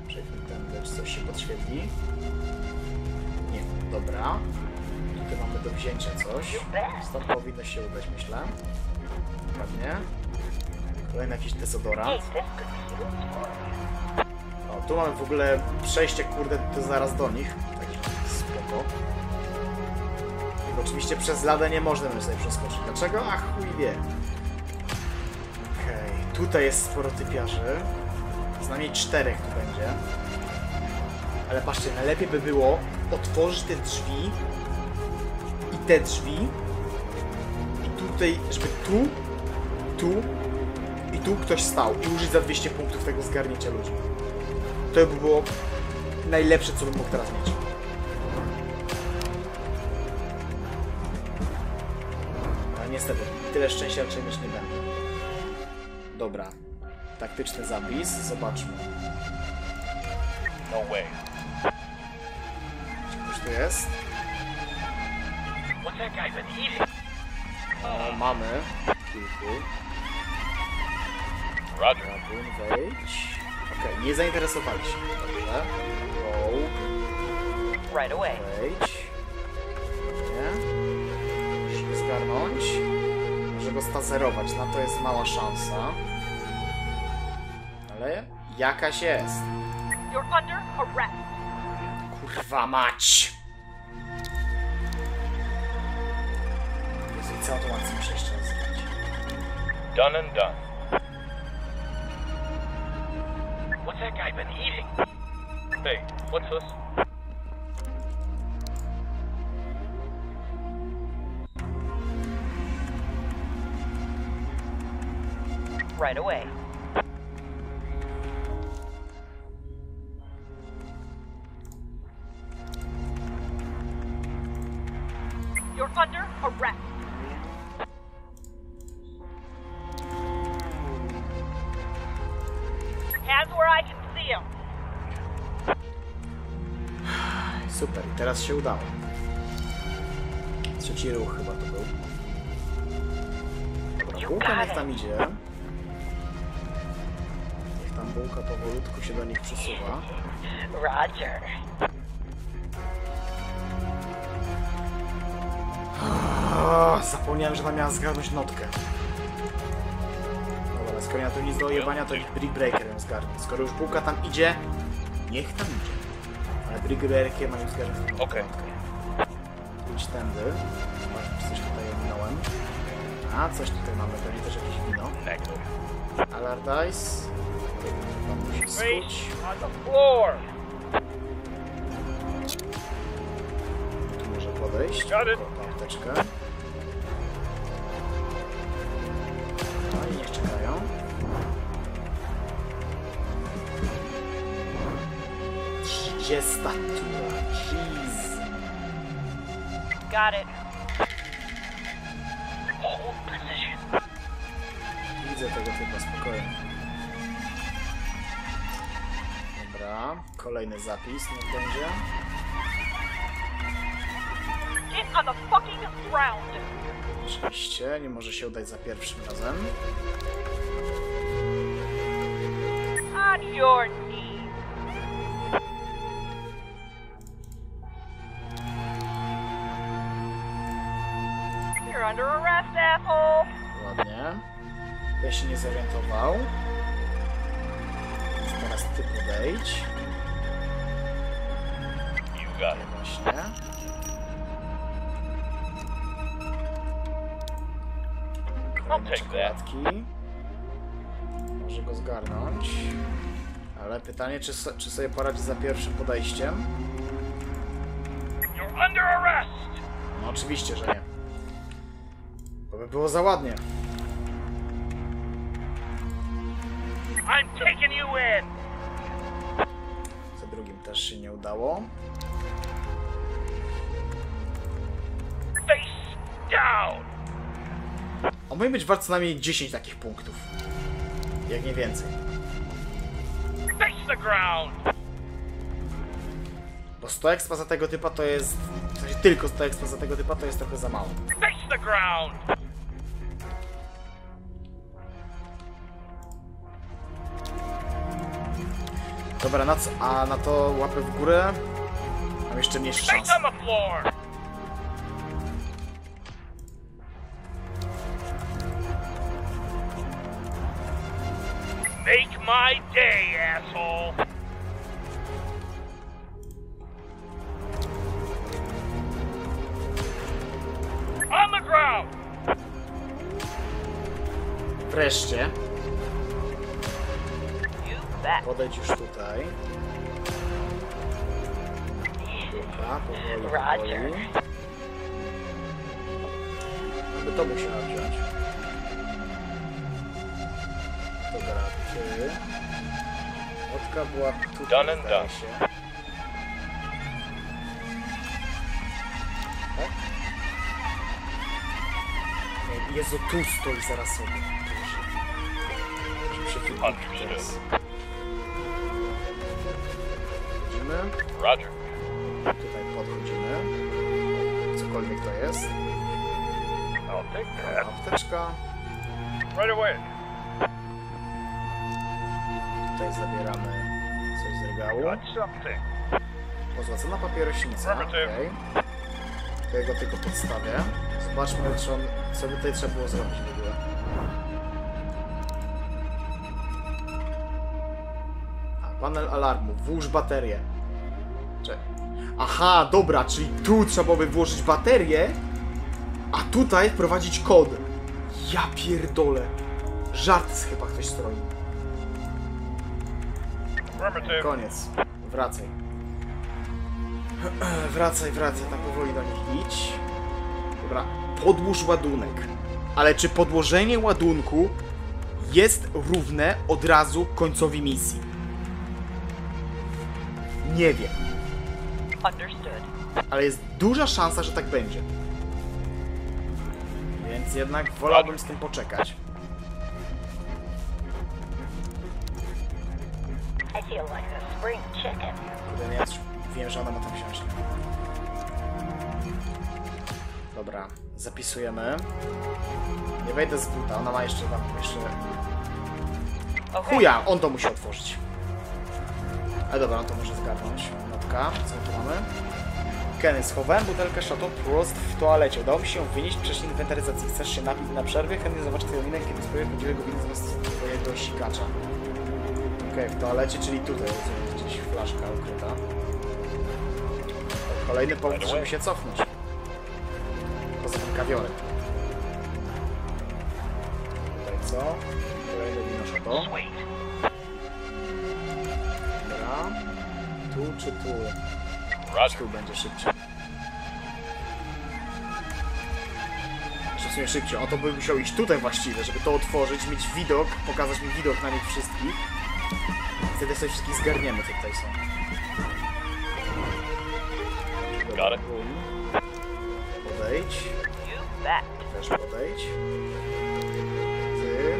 Przejdźmy tędy, czy coś się podświetli. Nie, dobra. Tutaj mamy do wzięcia coś. Stąd powinno się udać, myślę. Ładnie. Kolejny jakiś dezodorant. O, tu mamy w ogóle przejście, kurde, to zaraz do nich. Także spoko. Tylko oczywiście przez ladę nie można sobie przeskoczyć. Dlaczego? Ach, chuj wie. Okej, tutaj jest sporo typiarzy. Z nami czterech będzie. Ale patrzcie, najlepiej by było otworzyć te drzwi i te drzwi i tutaj, żeby tu, tu i tu ktoś stał i użyć za 200 punktów tego zgarnięcia ludzi. To by było najlepsze, co bym mógł teraz mieć. Ale niestety, tyle szczęścia raczej nie będę. Dobra. Taktyczny zapis, zobaczmy. No way. Ktoś tu jest? What's that guy been eating? O, mamy. Kilku. Roger. Rabun, wejdź. Okej, nie zainteresowali się. Dobrze. Rogue. Right away. Wejdź. Nie. Musisz go zgarnąć. Może go stazerować, na to jest mała szansa. Ale jakaś jest. You're under arrest. Kurwa mać! Jezu, co automatycznie muszę jeszcze raz? Done and done. What's that guy been eating? Hey, what's this? Right away. Się udało. Trzeci ruch chyba to był. Dobra, bułka niech tam idzie. Niech tam bułka powolutku się do nich przesuwa. Roger. O, zapomniałem, że tam miała zgarnąć notkę. Dobra, skoro nie ma tu nic do ojebania, to ich Brick Breaker ją zgarnie. Skoro już bułka tam idzie, niech tam idzie. Ją zgarnąć notkę. Okej. Idź tędy. Zobaczmy, czy coś tutaj ominąłem. A, coś tutaj mamy, pewnie też jakieś wino. Allardyce. Musi skuć. On the floor! Tu może podejść. Got it. Tylko apteczkę. Jeez. Got it. Hold position. Widzę tego typa, spokojnie. Dobra, kolejny zapis niech będzie. Get on the fucking ground. Oczywiście, nie może się udać za pierwszym razem. On your asshole. Ładnie. Ja się nie zorientował. Więc teraz ty podejdź. Właśnie. Kolejne czekoladki. Może go zgarnąć. Ale pytanie, czy, so, czy sobie poradzi za pierwszym podejściem? No oczywiście, że nie. Było za ładnie. I'm taking you in! Za drugim też się nie udało. Face down! On powinien być wart co najmniej 10 takich punktów. Jak nie więcej. Face the ground! Bo 100 expa za tego typa to jest... W sensie tylko 100 expa za tego typa to jest trochę za mało. Face the ground! Dobra, na co? A na to łapę w górę? Mam jeszcze mniejsze szanse. Make my day, asshole! On the ground! Wreszcie. Podejdź już tutaj. Dobra, powoli, Roger. powoli. By to musiała wziąć. Dobra, ty. Łotka była tutaj, Done and zdaje done. się. Tak? Nie, Jezu, tu stoi zaraz sobie. Się teraz. Wchodzimy. Roger. Tutaj podchodzimy. Cokolwiek to jest. I'll take that. Apteczka. Right away. Tutaj zabieramy coś z regału. Pozłacana papierośnica. Okay. go tylko podstawię. Zobaczmy, czy on, co by tutaj trzeba było zrobić w ogóle. Panel alarmu, włóż baterię. Aha, dobra, czyli tu trzeba by włożyć baterię, a tutaj wprowadzić kod. Ja pierdolę. Żart chyba ktoś stroi. Koniec. Wracaj. Wracaj, wracaj, tam powoli do nich idź. Dobra, podłóż ładunek. Ale czy podłożenie ładunku jest równe od razu końcowi misji? Nie wiem, Understood. ale jest duża szansa, że tak będzie. Więc jednak wolałbym z tym poczekać. I feel like a spring chicken. Kurde, ja już wiem, że ona ma tam książkę. Dobra, zapisujemy. Nie wejdę z buta, ona ma jeszcze tam, jeszcze... Okay. Chuja, on to musi otworzyć. Ale dobra, on to może zgarnąć. Co tu mamy? Kenny, schowałem butelkę Chateau Prost w toalecie. Udało mi się ją wynieść przez inwentaryzację. Chcesz się napić na przerwie? Chętnie zobaczę twoją minę, kiedy spróbuję prawdziwego wina zamiast twojego sikacza. Okej, w toalecie, czyli tutaj jest gdzieś flaszka ukryta. Kolejny powód, żeby się cofnąć. Poza tym kawiorem. Tu będzie szybciej. Sumie szybciej. On to by musiał iść tutaj właściwie, żeby to otworzyć, mieć widok, pokazać mi widok na nich wszystkich. Wtedy sobie wszystkich zgarniemy, co tutaj są. Got it. Podejdź. Też podejdź. Ty.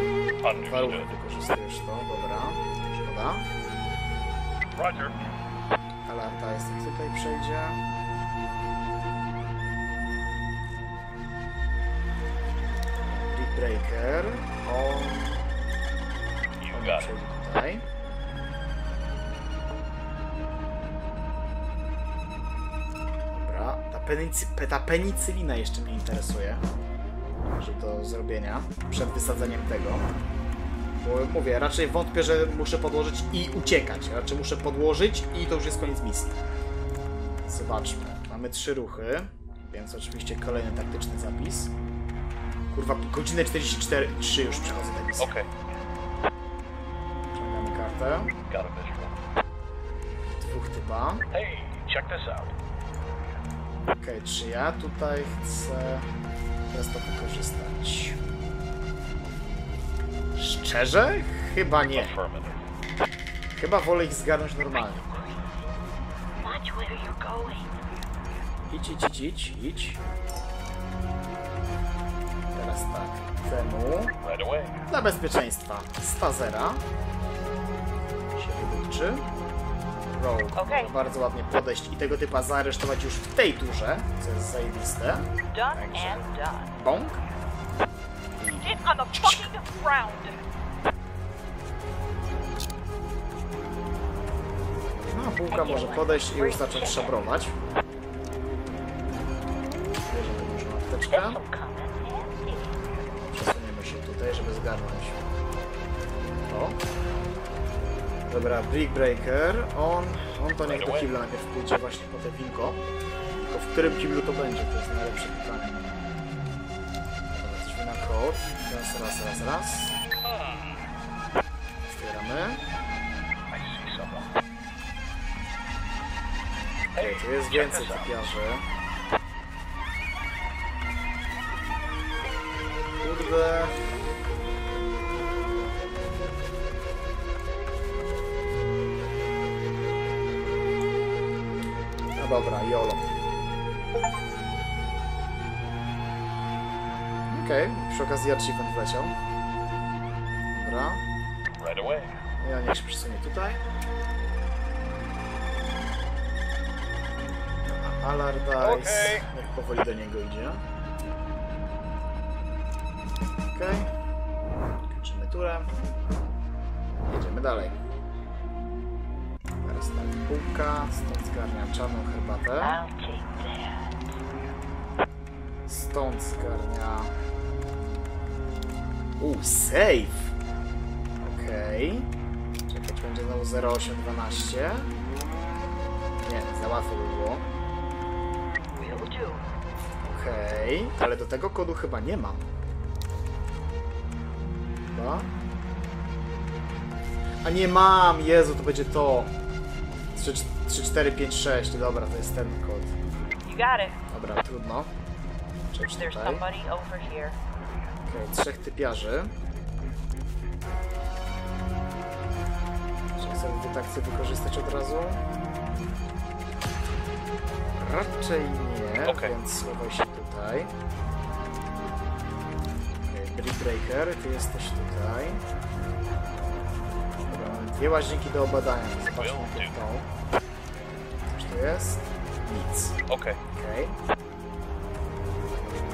Warunki wykorzystujesz to, dobra. Szkoda. Roger. Tutaj przejdzie. Deep Breaker. On, on przejdzie tutaj. Dobra, ta, penicy, pe- ta penicylina jeszcze mnie interesuje. Że do zrobienia przed wysadzeniem tego. Bo mówię, raczej wątpię, że muszę podłożyć i uciekać. Raczej muszę podłożyć i to już jest koniec misji. Zobaczmy. Mamy trzy ruchy, więc oczywiście kolejny taktyczny zapis. Kurwa, godzinę 44, 3 już przechodzę tę misję. Okay. Ciągamy kartę. Dwóch typa. Hey, check this out. Okej, czy ja tutaj chcę teraz to wykorzystać? Szczerze? Chyba nie. Chyba wolę ich zgarnąć normalnie. Idź, idź, idź, idź, idź. Teraz tak, temu Right away. dla bezpieczeństwa stazera się wydupczy. Rogue. Okej. Bardzo ładnie podejść i tego typa zaaresztować już w tej turze, co jest zajebiste. Done Także and done. bąk. Get on the fucking ground. Bułka może podejść i już zacząć szabrować. Bierzemy dużą apteczkę. Przesuniemy się tutaj, żeby zgarnąć to. Dobra, Brick Breaker. On, on to niech do kibla najpierw pójdzie właśnie po te winko. Tylko w którym kiblu to będzie? To jest najlepsze pytanie. Dobra, drzwi na kod. Raz, raz, raz, raz. Otwieramy. Tu jest więcej typiarzy. Kurde. No dobra, YOLO. Okej, przy okazji achievement wleciał. Dobra. Ja niech się przesunie tutaj. Alardice. Okej. Niech powoli do niego idzie. Okej. Kończymy turę. Jedziemy dalej. Teraz tak. półka, stąd zgarniam czarną herbatę. Stąd zgarnia... U, save! Okej. Czekać będzie znowu 0812. Nie, za łatwo by było. Okej, ale do tego kodu chyba nie mam. Chyba? A nie mam! Jezu, to będzie to. 3, 3 4, 5, 6. Dobra, to jest ten kod. You got it. Dobra, trudno. Cześć tutaj. Okej, trzech typiarzy. Czy tak chcę wykorzystać od razu? Raczej nie, Okej. więc schowaj się tutaj. Okay, Brick Breaker, ty jesteś tutaj. Dobra, dwie łazienki do obadania. Zobaczmy jak tą. Coś tu jest? Nic. Okay. Okej.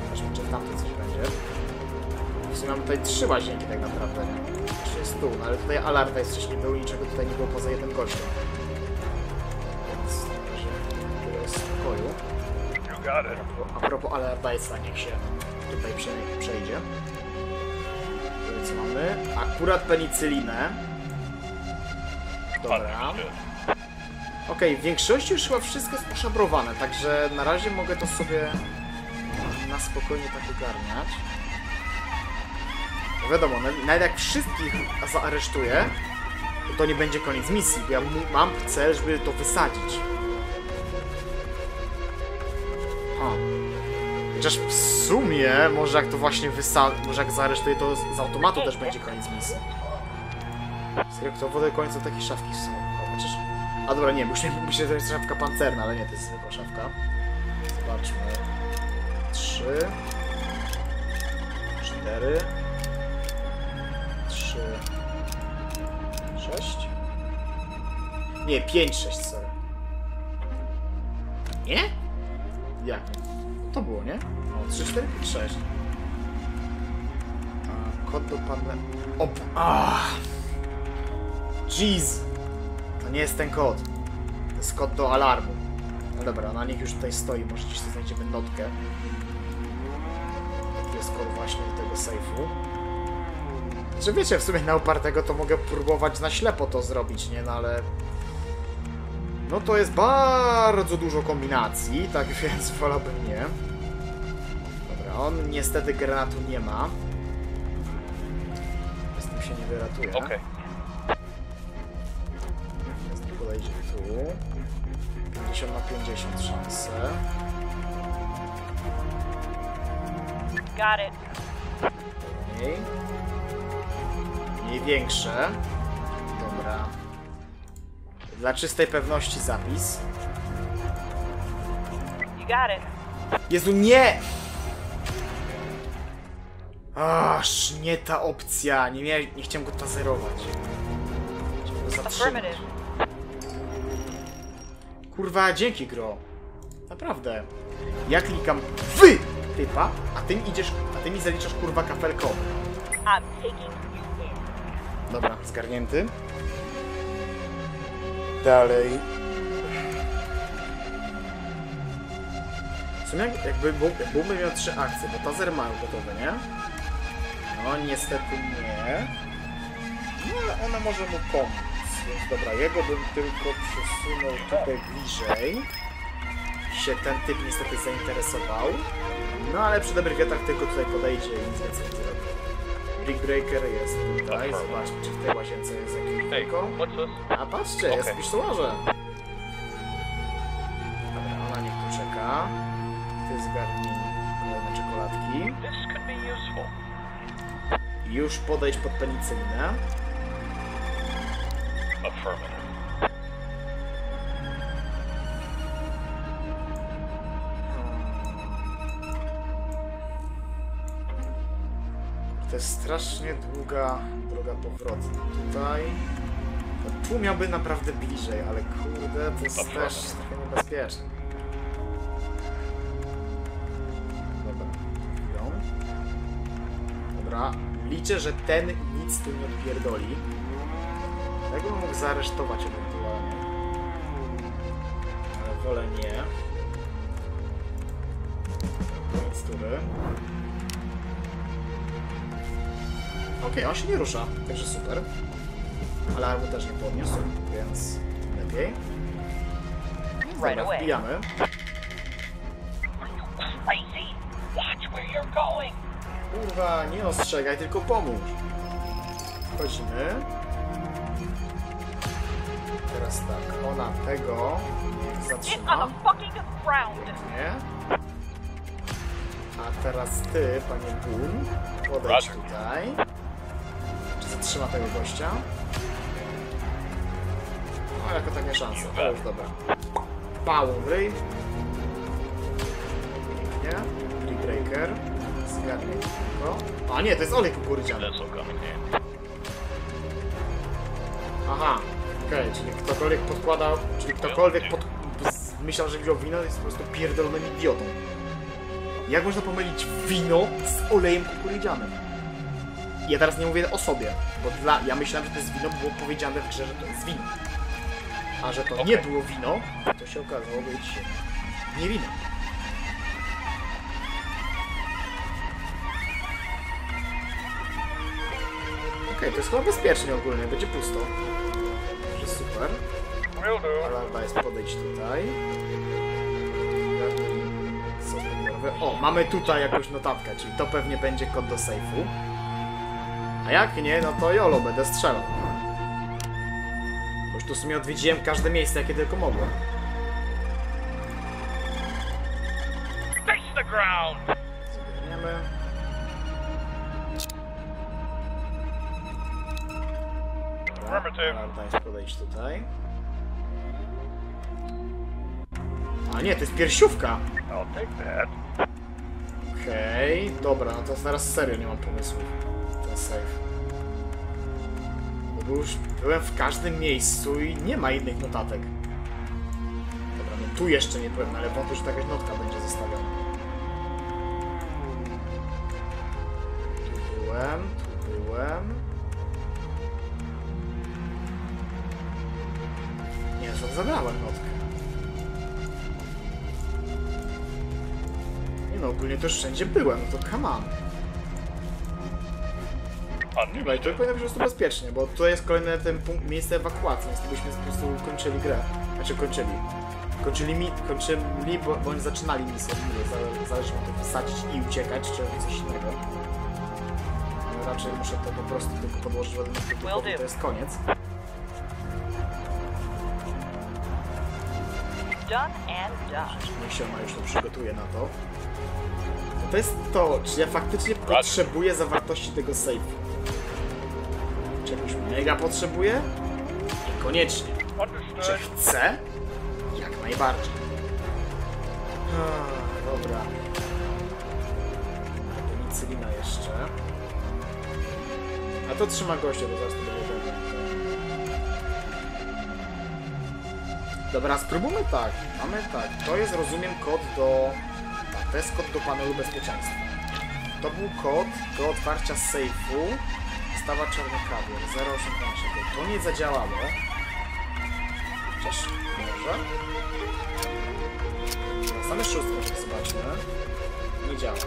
Zobaczmy, czy tamto coś będzie. W sumie mam tutaj trzy łazienki tak naprawdę. Jest tu, no ale tutaj alarta jest wcześniej był niczego tutaj nie było poza jednym gościem. A propos alartajca, niech się tutaj prze, przejdzie. Co mamy? Akurat penicylinę. Dobra. Okej, w większości już chyba wszystko jest poszabrowane, także na razie mogę to sobie na spokojnie tak ogarniać. No wiadomo, na- nawet jak wszystkich zaaresztuję, to nie będzie koniec misji, bo ja mam cel, żeby to wysadzić. Chociaż w sumie, może jak to właśnie wysa... może jak zaaresztuję, to z- automatu też będzie koniec misji. Serio, kto wodę końcu takie szafki są? Chociaż... A dobra, nie, musi, musi to jest szafka pancerna, ale nie, to jest zwykła szafka. Zobaczmy. Trzy. Cztery. Trzy. Sześć. Nie, pięć, sześć, sorry. Nie? Jak? To było, nie? O, trzy, cztery, pięć, sześć. A, kod do pana... O, ah. Jeez! To nie jest ten kod. To jest kod do alarmu. No dobra, na nich już tutaj stoi, może gdzieś tu znajdziemy notkę. Jaki jest kod właśnie do tego sejfu. Znaczy wiecie, w sumie na upartego to mogę próbować na ślepo to zrobić, nie? No ale... No to jest bardzo dużo kombinacji, tak więc wolałbym nie. Dobra, on niestety granatu nie ma. Z tym się nie wyratuje. Okay. Jest podejdzie tu. 50 na 50 szanse. Got it. Mniej. Mniej większe. Dobra. Dla czystej pewności zapis. You got it. Jezu, nie! Aż nie ta opcja. Nie, miałem, nie chciałem go tazerować. Chciałem go zatrzymać. Kurwa, dzięki gro. Naprawdę. Ja klikam w typa, a ty mi idziesz, a ty mi zaliczasz kurwa in. Dobra, zgarnięty. Dalej. W sumie jak- jakby byłby miał trzy akcje, bo tazer ma już gotowe, nie? No niestety nie. No ona może mu pomóc. Więc dobra, jego bym tylko przesunął tutaj bliżej. Się ten typ niestety zainteresował. No ale przy dobrych wiatrach tylko tutaj podejdzie i nic więcej nie zrobi. Brick Breaker jest tutaj. Zobaczmy, czy w tej łazience jest jakieś this? A patrzcie, jest pistolarze. Dobra, ona niech tu czeka. Ty zgarnij kolejne czekoladki. Już podejdź pod penicylinę. Affirmative. Jest strasznie długa droga powrotna. Tutaj... No, tu miałby naprawdę bliżej, ale kurde, to jest Dobra. też trochę niebezpieczne. Dobra, chwilą. Dobra, liczę, że ten nic tu nie odpierdoli. Tego bym mógł zaaresztować ewentualnie. Wolę nie. Mikstury. Okej, on się nie rusza, także super. Alarmu też nie podniósł, więc lepiej. Right Dobra, away. wbijamy. Kurwa, nie ostrzegaj, tylko pomóż. Wchodzimy. Teraz tak, ona tego zatrzyma. Nie. A teraz ty, panie Boon, podejdź tutaj. Czy zatrzyma tego gościa? No, jako taka szansa. To już dobra. Pałą w ryj. Pięknie. Breaker. Zgarnij tylko. A nie, to jest olej kukurydziany. Aha. Okej, czyli ktokolwiek podkładał, czyli ktokolwiek pod... myślał, że wziął wino, jest po prostu pierdolonym idiotą. Jak można pomylić wino z olejem kukurydzianym? Ja teraz nie mówię o sobie, bo dla... ja myślałem, że to jest wino, było powiedziane w grze, że to jest wino. A że to nie Okej. było wino, to się okazało być nie wino. Okej, to jest chyba bezpiecznie ogólnie, będzie pusto. Także super. Alarma jest podejść tutaj. O, mamy tutaj jakąś notatkę, czyli to pewnie będzie kod do sejfu. A jak nie, no to jolo, będę strzelał. Bo już tu w sumie odwiedziłem każde miejsce, jakie tylko mogłem. Affirmative. Alarma jest podejść tutaj. A nie, to jest piersiówka. Okej, dobra, no to teraz serio nie mam pomysłów. Ten save. Bo już byłem w każdym miejscu i nie ma innych notatek. Dobra, no tu jeszcze nie byłem, ale wątpię, że jakaś notka będzie zostawiona. Tu byłem, tu byłem. Nie, że zabrałem notkę. Nie no, ogólnie to wszędzie byłem, no to come on. Dobra, i tu Understood. powinno być po prostu bezpiecznie, bo tutaj jest kolejne ten punkt, miejsce ewakuacji, więc byśmy po prostu kończyli grę. Znaczy kończyli. Kończyli, mi, kończyli bo, bądź zaczynali misję. Zale- Zależy mam to wysadzić i uciekać, czy coś innego. No, raczej muszę to po prostu tylko podłożyć w do. to jest koniec. Done and done. Niech się ona już to przygotuje na to. To jest to, czy ja faktycznie potrzebuję zawartości tego save'u. Czy jakoś mega potrzebuję? Niekoniecznie. Czy chcę? Jak najbardziej. Ah, dobra. Penicylina jeszcze. A to trzyma gościa, bo zaraz to będzie. Dobra, spróbujmy tak. Mamy tak. To jest, rozumiem, kod do... Tak, to jest kod do panelu bezpieczeństwa. To był kod do otwarcia sejfu. Stawa czarnokawier 018. To nie zadziałało. Chociaż może. Na same szóstkę zobaczmy. Nie działa.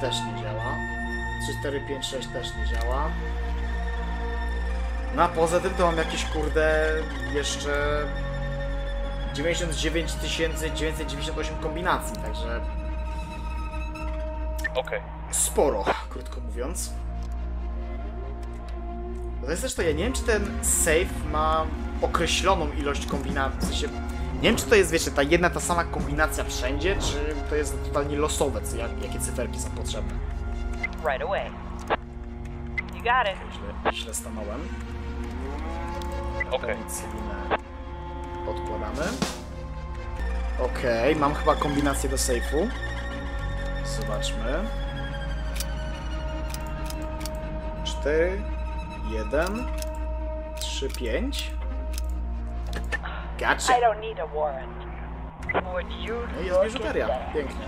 Też nie działa. 3, 4, 5, 6 też nie działa. No a poza tym to mam jakieś kurde jeszcze 99 998 kombinacji, także Okay. sporo, krótko mówiąc. To jest też to, ja nie wiem, czy ten save ma określoną ilość kombinacji. W sensie, nie wiem, czy to jest, wiecie, ta jedna, ta sama kombinacja wszędzie, czy to jest totalnie losowe, co, jak, jakie cyferki są potrzebne. Right away. You got it. Źle, źle stanąłem. Okay. Odkładamy. Okej, mam chyba kombinację do sejfu. Zobaczmy. 4, 1, 3, 5. Gotcha. I don't need a warrant. No i jest biżuteria. Pięknie.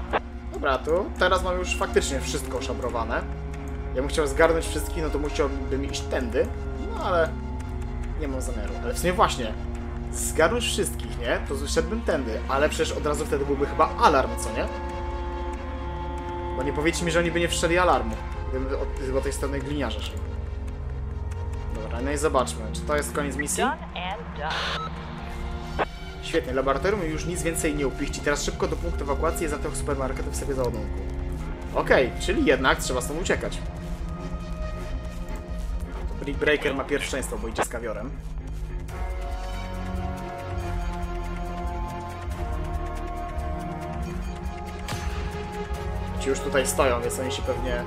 Dobra, to teraz mam już faktycznie wszystko oszabrowane. Ja bym chciał zgarnąć wszystkich, no to musiałbym iść tędy, no ale nie mam zamiaru. Ale w sumie właśnie, zgarnąć wszystkich, nie? To szedłbym tędy, ale przecież od razu wtedy byłby chyba alarm, co nie? Bo nie powiedzcie mi, że oni by nie wszczeli alarmu, gdyby od, gdyby od tej strony gliniarza szli. Dobra, no i zobaczmy, czy to jest koniec misji? Świetnie, laboratorium już nic więcej nie upiści. Teraz szybko do punktu ewakuacji za tych supermarketów sobie załadunku. Okej, czyli jednak trzeba stąd uciekać. Brick Breaker ma pierwszeństwo, bo idzie z kawiorem. Ci już tutaj stoją, więc oni się pewnie...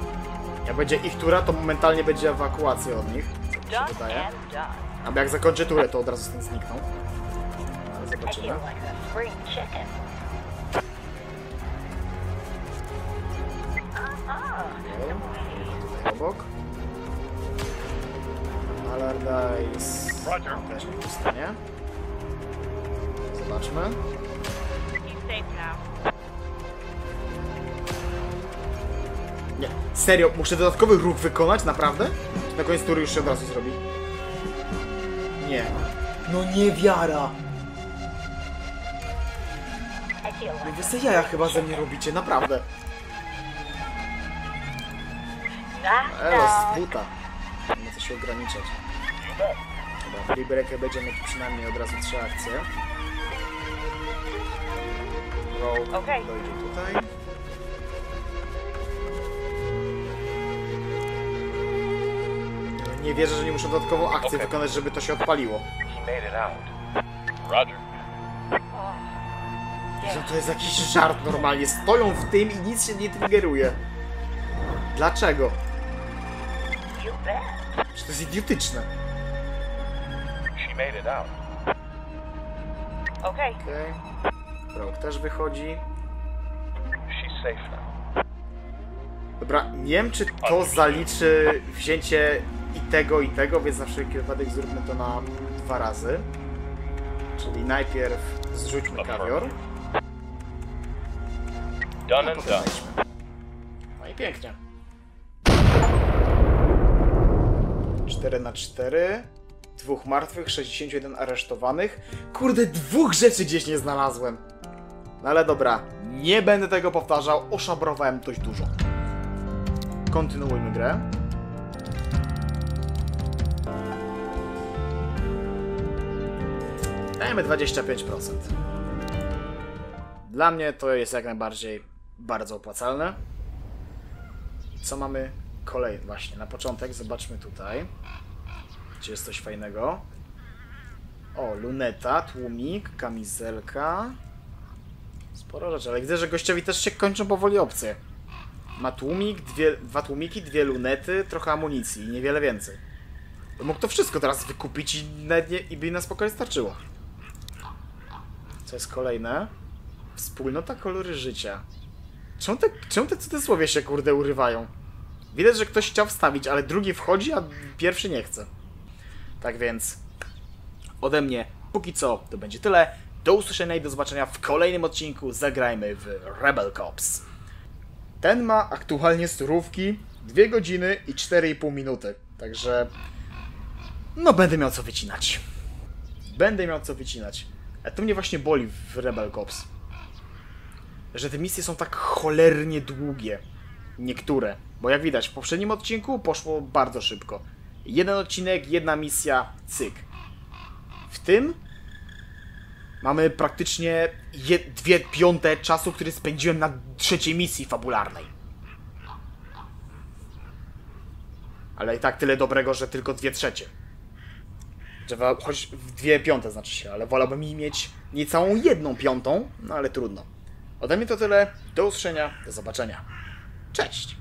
Jak będzie ich tura, to momentalnie będzie ewakuacja od nich. Co mi się wydaje. Albo jak zakończę turę, to od razu stąd znikną. Ale zobaczymy. a. Tutaj obok. Allardyce Roger. też nie dostanie. Zobaczmy. Nie, serio, muszę dodatkowy ruch wykonać, naprawdę? Czy na koniec tury już się od razu zrobi? Nie. No nie wiara! No wy jaja chyba ze mnie robicie, naprawdę. Elo, z buta. Nie co się ograniczać. Dobra, w Liberekę będziemy mieć przynajmniej od razu trzy akcje. Rogue Okej. dojdzie tutaj. Nie wierzę, że nie muszę dodatkową akcję Okej. wykonać, żeby to się odpaliło. Roger. Że to jest jakiś żart normalnie. Stoją w tym i nic się nie triggeruje. Dlaczego? Że to jest idiotyczne. She made it out. Okay. Okej. Rogue też wychodzi. She's safe now. Dobra, nie wiem czy to zaliczy wzięcie i tego i tego, więc na wszelki wypadek zróbmy to na dwa razy. Czyli najpierw zrzućmy kawior, Done and done. No i pięknie. 4 na 4 Dwóch martwych, 61 aresztowanych. Kurde, dwóch rzeczy gdzieś nie znalazłem. No ale dobra, nie będę tego powtarzał, oszabrowałem dość dużo. Kontynuujmy grę. Dajemy 25%. Dla mnie to jest jak najbardziej bardzo opłacalne. Co mamy kolejny? Właśnie, na początek zobaczmy tutaj. Czy jest coś fajnego? O, luneta, tłumik, kamizelka. Sporo rzeczy, ale widzę, że gościowi też się kończą powoli opcje. Ma tłumik, dwie, dwa tłumiki, dwie lunety, trochę amunicji i niewiele więcej. Mógł to wszystko teraz wykupić i, nie, i by na spokojnie starczyło. Co jest kolejne? Wspólnota kolory życia. Czemu te, czemu te cudzysłowie się kurde urywają? Widać, że ktoś chciał wstawić, ale drugi wchodzi, a pierwszy nie chce. Tak więc ode mnie póki co to będzie tyle. Do usłyszenia i do zobaczenia w kolejnym odcinku. Zagrajmy w Rebel Cops. Ten ma aktualnie surówki 2 godziny i 4,5 minuty. Także no będę miał co wycinać. Będę miał co wycinać. A to mnie właśnie boli w Rebel Cops. Że te misje są tak cholernie długie. Niektóre. Bo jak widać, w poprzednim odcinku poszło bardzo szybko. Jeden odcinek, jedna misja, cyk. W tym mamy praktycznie dwie piąte czasu, który spędziłem na trzeciej misji fabularnej. Ale i tak tyle dobrego, że tylko dwie trzecie. Że choć dwie piąte znaczy się, ale wolałbym i mieć niecałą jedną piątą, no ale trudno. Ode mnie to tyle. Do usłyszenia, do zobaczenia. Cześć!